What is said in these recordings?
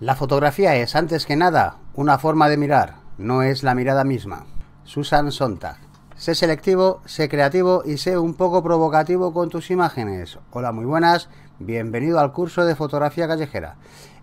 La fotografía es, antes que nada, una forma de mirar, no es la mirada misma. Susan Sontag. Sé selectivo, sé creativo y sé un poco provocativo con tus imágenes. Hola, muy buenas, bienvenido al curso de fotografía callejera.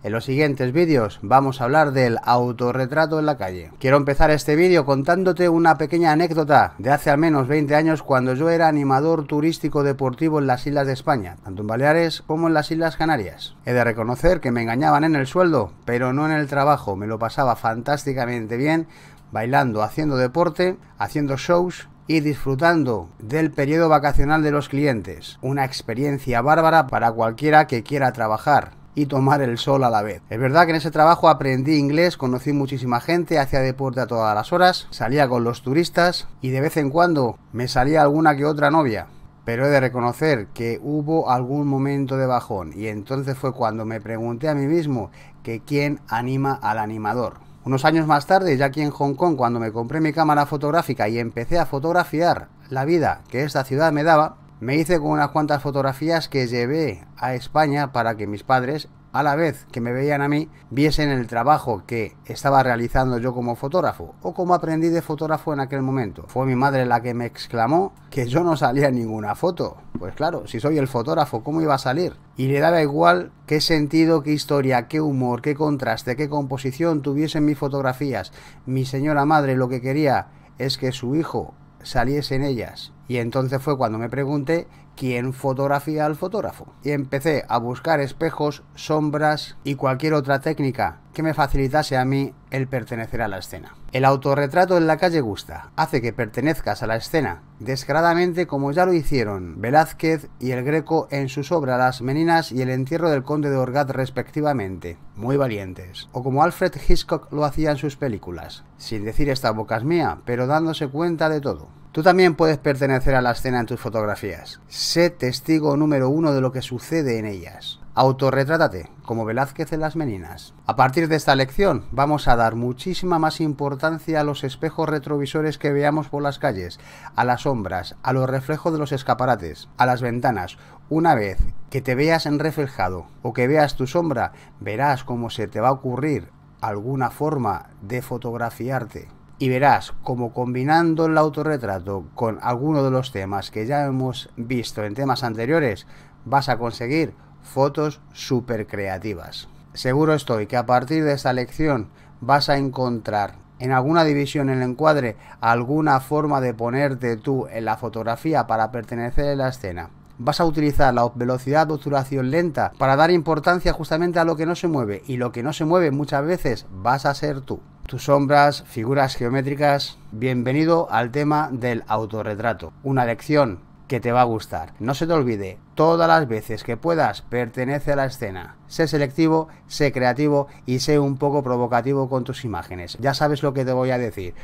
En los siguientes vídeos vamos a hablar del autorretrato en la calle. Quiero empezar este vídeo contándote una pequeña anécdota de hace al menos 20 años cuando yo era animador turístico deportivo en las islas de España, tanto en Baleares como en las Islas Canarias. He de reconocer que me engañaban en el sueldo, pero no en el trabajo, me lo pasaba fantásticamente bien bailando, haciendo deporte, haciendo shows y disfrutando del periodo vacacional de los clientes. Una experiencia bárbara para cualquiera que quiera trabajar y tomar el sol a la vez. Es verdad que en ese trabajo aprendí inglés, conocí muchísima gente, hacía deporte a todas las horas, salía con los turistas y de vez en cuando me salía alguna que otra novia. Pero he de reconocer que hubo algún momento de bajón y entonces fue cuando me pregunté a mí mismo que quién anima al animador. Unos años más tarde, ya aquí en Hong Kong, cuando me compré mi cámara fotográfica y empecé a fotografiar la vida que esta ciudad me daba, me hice con unas cuantas fotografías que llevé a España para que mis padres, a la vez que me veían a mí, viesen el trabajo que estaba realizando yo como fotógrafo o como aprendí de fotógrafo en aquel momento. Fue mi madre la que me exclamó que yo no salía ninguna foto. Pues claro, si soy el fotógrafo, ¿cómo iba a salir? Y le daba igual qué sentido, qué historia, qué humor, qué contraste, qué composición tuviesen mis fotografías. Mi señora madre lo que quería es que su hijo saliese en ellas. Y entonces fue cuando me pregunté quién fotografía al fotógrafo. Y empecé a buscar espejos, sombras y cualquier otra técnica que me facilitase a mí el pertenecer a la escena. El autorretrato en la calle gusta, hace que pertenezcas a la escena descaradamente como ya lo hicieron Velázquez y el Greco en sus obras Las Meninas y el entierro del conde de Orgaz respectivamente, muy valientes, o como Alfred Hitchcock lo hacía en sus películas, sin decir esta boca es mía, pero dándose cuenta de todo. Tú también puedes pertenecer a la escena en tus fotografías. Sé testigo número uno de lo que sucede en ellas. Autorretrátate, como Velázquez en las Meninas. A partir de esta lección vamos a dar muchísima más importancia a los espejos retrovisores que veamos por las calles, a las sombras, a los reflejos de los escaparates, a las ventanas. Una vez que te veas en reflejado o que veas tu sombra, verás cómo se te va a ocurrir alguna forma de fotografiarte y verás como combinando el autorretrato con alguno de los temas que ya hemos visto en temas anteriores, vas a conseguir fotos súper creativas. Seguro estoy que a partir de esta lección vas a encontrar en alguna división en el encuadre alguna forma de ponerte tú en la fotografía para pertenecer a la escena. Vas a utilizar la velocidad de obturación lenta para dar importancia justamente a lo que no se mueve y lo que no se mueve muchas veces vas a ser tú tus sombras, figuras geométricas. Bienvenido al tema del autorretrato. Una lección que te va a gustar. No se te olvide, todas las veces que puedas, pertenece a la escena. Sé selectivo, sé creativo y sé un poco provocativo con tus imágenes. Ya sabes lo que te voy a decir.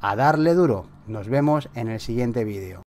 a darle duro. Nos vemos en el siguiente vídeo.